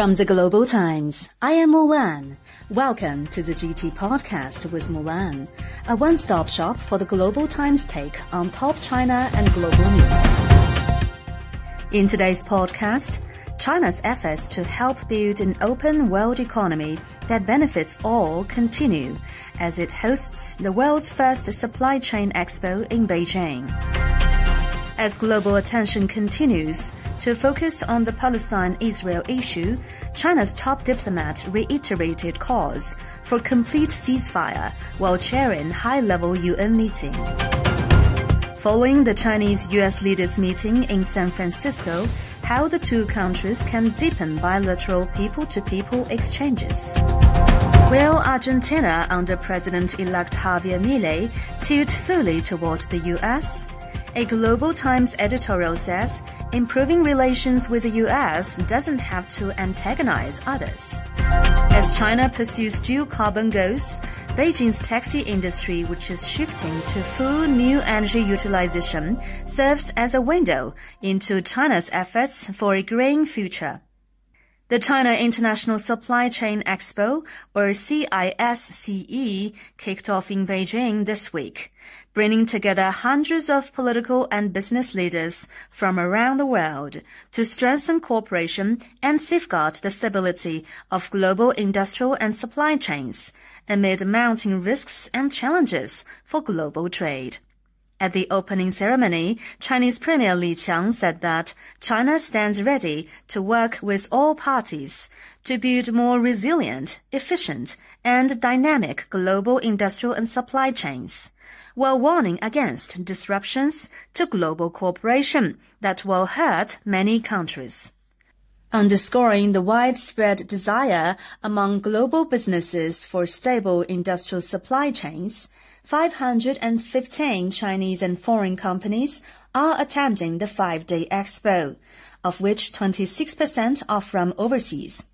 From the Global Times, I am Mulan. Welcome to the GT Podcast with Mulan, a one-stop shop for the Global Times take on top China and global news. In today's podcast, China's efforts to help build an open world economy that benefits all continue as it hosts the world's first supply chain expo in Beijing. As global attention continues to focus on the Palestine Israel issue, China's top diplomat reiterated calls for complete ceasefire while chairing high level UN meeting. Following the Chinese US leaders meeting in San Francisco, how the two countries can deepen bilateral people to people exchanges. Will Argentina under President elect Javier Milei tilt fully toward the US? A Global Times editorial says improving relations with the US doesn't have to antagonize others. As China pursues dual carbon goals, Beijing's taxi industry, which is shifting to full new energy utilization, serves as a window into China's efforts for a green future. The China International Supply Chain Expo, or CISCE, kicked off in Beijing this week, bringing together hundreds of political and business leaders from around the world to strengthen cooperation and safeguard the stability of global industrial and supply chains amid mounting risks and challenges for global trade. At the opening ceremony, Chinese Premier Li Qiang said that China stands ready to work with all parties to build more resilient, efficient, and dynamic global industrial and supply chains, while warning against disruptions to global cooperation that will hurt many countries underscoring the widespread desire among global businesses for stable industrial supply chains, 515 Chinese and foreign companies are attending the five-day expo, of which 26% are from overseas.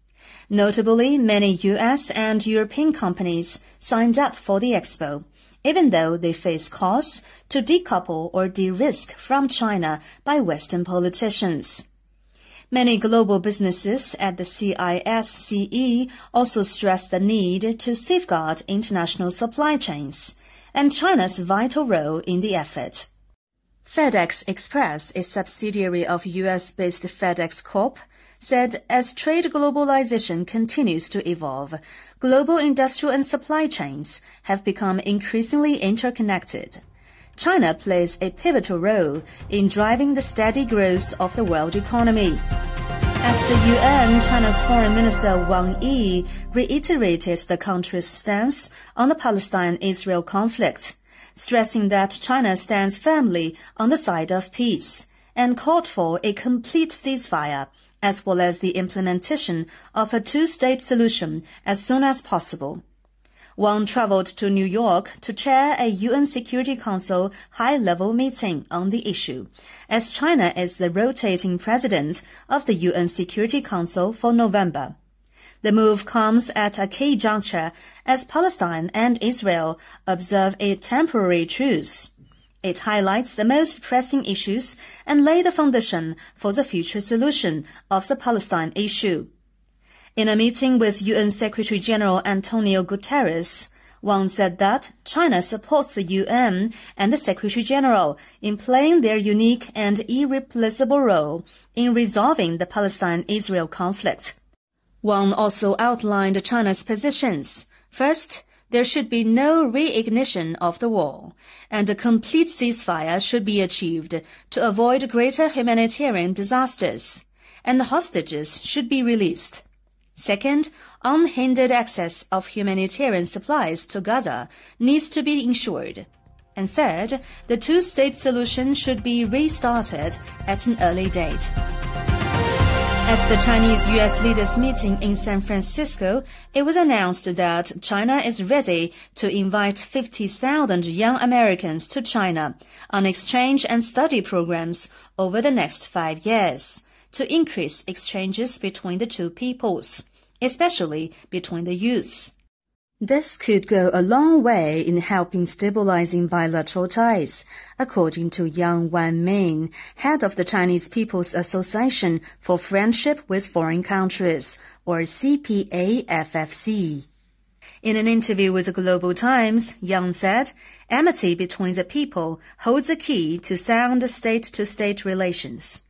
Notably, many US and European companies signed up for the expo, even though they face calls to decouple or de-risk from China by Western politicians. Many global businesses at the CISCE also stress the need to safeguard international supply chains and China's vital role in the effort. FedEx Express, a subsidiary of US-based FedEx Corp, said as trade globalization continues to evolve, global industrial and supply chains have become increasingly interconnected. China plays a pivotal role in driving the steady growth of the world economy. At the UN, China's Foreign Minister Wang Yi reiterated the country's stance on the Palestine-Israel conflict, stressing that China stands firmly on the side of peace and called for a complete ceasefire as well as the implementation of a two-state solution as soon as possible. Wang traveled to New York to chair a UN Security Council high-level meeting on the issue, as China is the rotating president of the UN Security Council for November. The move comes at a key juncture as Palestine and Israel observe a temporary truce. It highlights the most pressing issues and lay the foundation for the future solution of the Palestine issue. In a meeting with UN Secretary General Antonio Guterres, Wang said that China supports the UN and the Secretary General in playing their unique and irreplaceable role in resolving the Palestine-Israel conflict. Wang also outlined China's positions. First, there should be no reignition of the war, and a complete ceasefire should be achieved to avoid greater humanitarian disasters, and the hostages should be released. Second, unhindered access of humanitarian supplies to Gaza needs to be ensured. And third, the two-state solution should be restarted at an early date. At the Chinese-US leaders meeting in San Francisco, it was announced that China is ready to invite 50,000 young Americans to China on exchange and study programs over the next five years to increase exchanges between the two peoples, especially between the youth. This could go a long way in helping stabilizing bilateral ties, according to Yang Wanming, head of the Chinese People's Association for Friendship with Foreign Countries, or CPAFFC. In an interview with the Global Times, Yang said, amity between the people holds a key to sound state-to-state relations.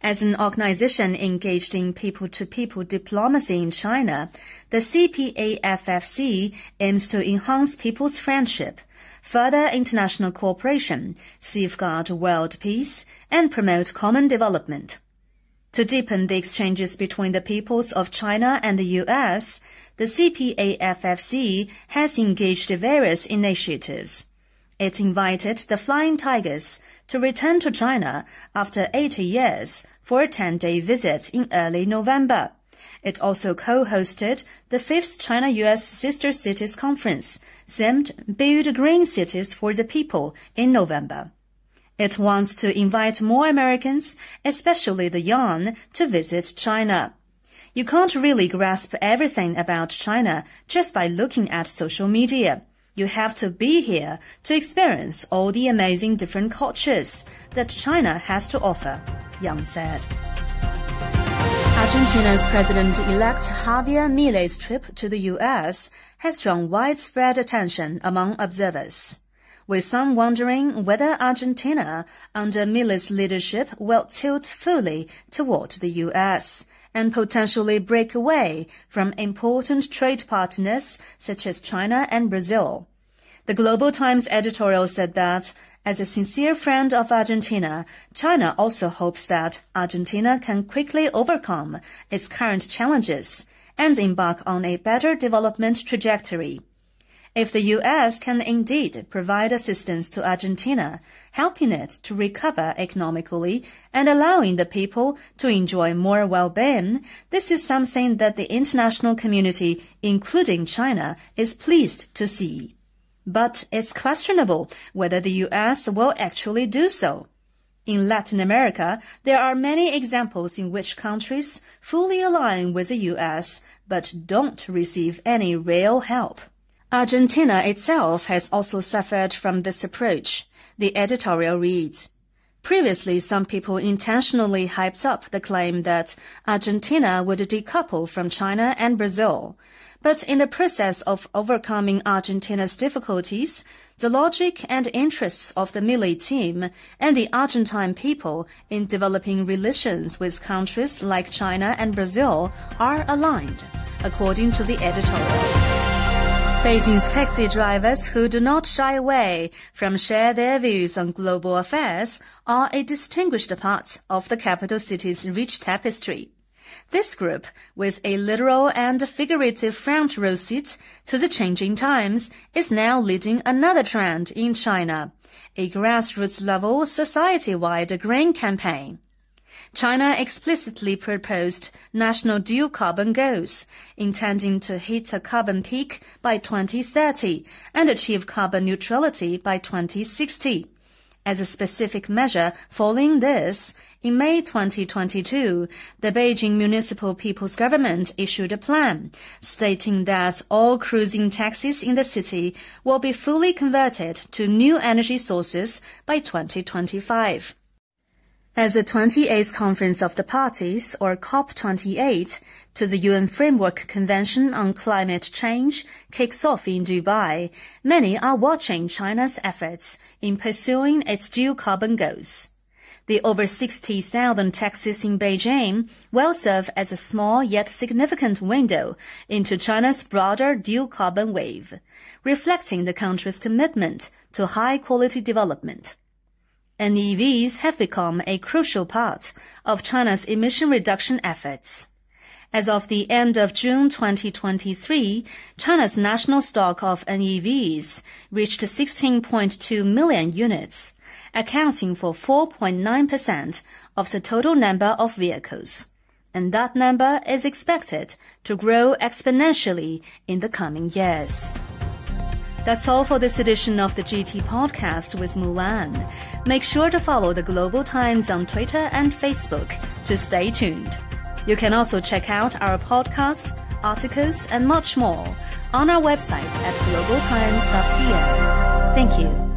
As an organization engaged in people-to-people diplomacy in China, the CPAFFC aims to enhance people's friendship, further international cooperation, safeguard world peace, and promote common development. To deepen the exchanges between the peoples of China and the U.S., the CPAFFC has engaged various initiatives. It invited the Flying Tigers to return to China after 80 years for a 10-day visit in early November. It also co-hosted the fifth China-US Sister Cities Conference, themed Build Green Cities for the People in November. It wants to invite more Americans, especially the young, to visit China. You can't really grasp everything about China just by looking at social media. You have to be here to experience all the amazing different cultures that China has to offer, Yang said. Argentina's president-elect Javier Milei's trip to the U.S. has drawn widespread attention among observers, with some wondering whether Argentina, under Milei's leadership, will tilt fully toward the U.S. and potentially break away from important trade partners such as China and Brazil. The Global Times editorial said that, as a sincere friend of Argentina, China also hopes that Argentina can quickly overcome its current challenges and embark on a better development trajectory. If the U.S. can indeed provide assistance to Argentina, helping it to recover economically and allowing the people to enjoy more well-being, this is something that the international community, including China, is pleased to see but it's questionable whether the U.S. will actually do so. In Latin America, there are many examples in which countries fully align with the U.S. but don't receive any real help. Argentina itself has also suffered from this approach. The editorial reads, Previously, some people intentionally hyped up the claim that Argentina would decouple from China and Brazil. But in the process of overcoming Argentina's difficulties, the logic and interests of the Milei team and the Argentine people in developing relations with countries like China and Brazil are aligned, according to the editorial. Beijing's taxi drivers who do not shy away from share their views on global affairs are a distinguished part of the capital city's rich tapestry. This group, with a literal and figurative front row seat to the changing times, is now leading another trend in China, a grassroots level society-wide green campaign. China explicitly proposed national dual carbon goals, intending to hit a carbon peak by 2030 and achieve carbon neutrality by 2060. As a specific measure following this, in May 2022, the Beijing Municipal People's Government issued a plan stating that all cruising taxis in the city will be fully converted to new energy sources by 2025. As the 28th Conference of the Parties, or COP28, to the UN Framework Convention on Climate Change kicks off in Dubai, many are watching China's efforts in pursuing its dual carbon goals. The over 60,000 taxis in Beijing will serve as a small yet significant window into China's broader dual carbon wave, reflecting the country's commitment to high quality development. NEVs have become a crucial part of China's emission reduction efforts. As of the end of June 2023, China's national stock of NEVs reached 16.2 million units, accounting for 4.9% of the total number of vehicles. And that number is expected to grow exponentially in the coming years. That's all for this edition of the GT podcast with Mulan. Make sure to follow the Global Times on Twitter and Facebook to stay tuned. You can also check out our podcast articles, and much more on our website at globaltimes.cn. Thank you.